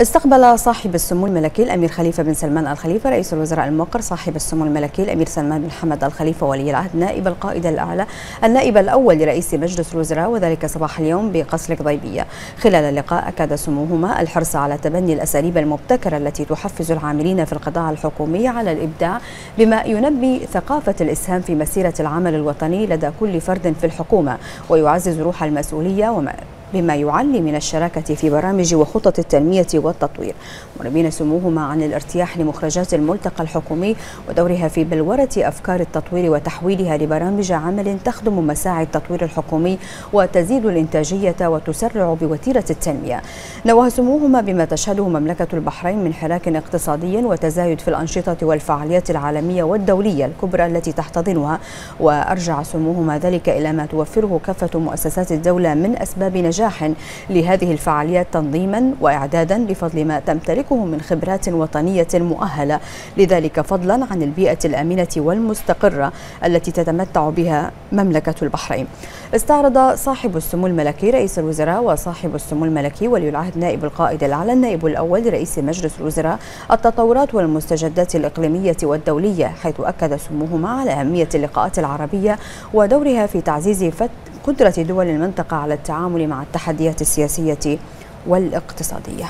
استقبل صاحب السمو الملكي الأمير خليفة بن سلمان الخليفة رئيس الوزراء الموقر صاحب السمو الملكي الأمير سلمان بن حمد الخليفة ولي العهد نائب القائد الأعلى النائب الأول لرئيس مجلس الوزراء وذلك صباح اليوم بقصر قضيبيه خلال اللقاء أكد سموهما الحرص على تبني الأساليب المبتكرة التي تحفز العاملين في القطاع الحكومي على الإبداع بما ينمي ثقافة الإسهام في مسيرة العمل الوطني لدى كل فرد في الحكومة ويعزز روح المسؤولية وما بما يعلي من الشراكة في برامج وخطط التنمية والتطوير. مربين سموهما عن الارتياح لمخرجات الملتقى الحكومي ودورها في بلورة أفكار التطوير وتحويلها لبرامج عمل تخدم مساعي التطوير الحكومي وتزيد الإنتاجية وتسرع بوتيرة التنمية. نوه سموهما بما تشهده مملكة البحرين من حراك اقتصادي وتزايد في الأنشطة والفعاليات العالمية والدولية الكبرى التي تحتضنها. وأرجع سموهما ذلك إلى ما توفره كافة مؤسسات الدولة من أسباب نجاح نجاح لهذه الفعاليات تنظيما وإعدادا بفضل ما تمتلكه من خبرات وطنية مؤهلة لذلك فضلا عن البيئة الامنه والمستقرة التي تتمتع بها مملكة البحرين. استعرض صاحب السمو الملكي رئيس الوزراء وصاحب السمو الملكي ولي العهد نائب القائد الأعلى النائب الأول لرئيس مجلس الوزراء التطورات والمستجدات الإقليمية والدولية حيث أكد سموهما على أهمية اللقاءات العربية ودورها في تعزيز قدرة دول المنطقة على التعامل مع التحديات السياسية والاقتصادية.